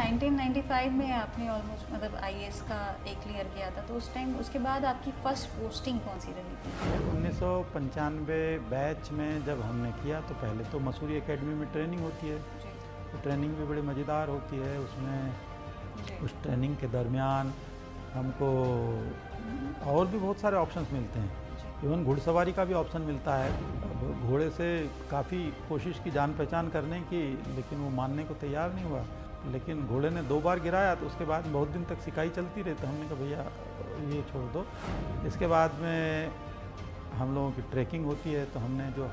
1995 में आपने ऑलमोस्ट मतलब आईएएस का एक क्लियर किया था तो उस टाइम उसके बाद आपकी फ़र्स्ट पोस्टिंग कौन सी रही थी? उन्नीस सौ पंचानवे बैच में जब हमने किया तो पहले तो मसूरी एकेडमी में ट्रेनिंग होती है। तो ट्रेनिंग भी बड़ी मज़ेदार होती है उसमें उस ट्रेनिंग के दरमियान हमको और भी बहुत सारे ऑप्शंस मिलते हैं। इवन घुड़सवारी का भी ऑप्शन मिलता है। घोड़े से काफ़ी कोशिश की जान पहचान करने की लेकिन वो मानने को तैयार नहीं हुआ। लेकिन घोड़े ने दो बार गिराया तो उसके बाद बहुत दिन तक सिकाई चलती रही तो हमने कहा भैया ये छोड़ दो। इसके बाद में हम लोगों की ट्रैकिंग होती है तो हमने जो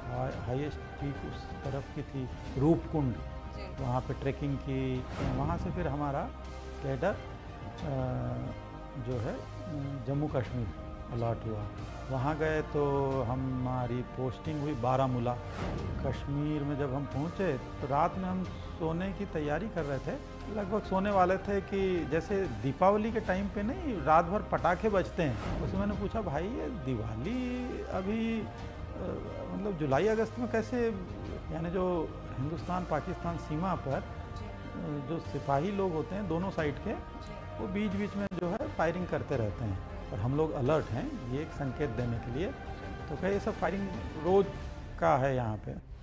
हाईएस्ट पीक उस तरफ़ की थी रूपकुंड वहाँ पे ट्रैकिंग की। वहाँ से फिर हमारा कैडर जो है जम्मू कश्मीर। अलॉट हुआ। वहाँ गए तो हमारी पोस्टिंग हुई बारामूला। कश्मीर में जब हम पहुँचे तो रात में हम सोने की तैयारी कर रहे थे। लगभग सोने वाले थे कि जैसे दीपावली के टाइम पे नहीं, रात भर पटाखे बजते हैं। उसमें मैंने पूछा, भाई, ये दिवाली अभी मतलब जुलाई, अगस्त में कैसे, यानी जो हिंदुस्तान, पाकिस्तान सीमा पर जो सिपाही लोग होते हैं, दोनों साइड के, वो बीच बीच में जो है फायरिंग करते रहते हैं। और हम लोग अलर्ट हैं, ये एक संकेत देने के लिए। तो क्या ये सब फायरिंग रोज का है यहाँ पे?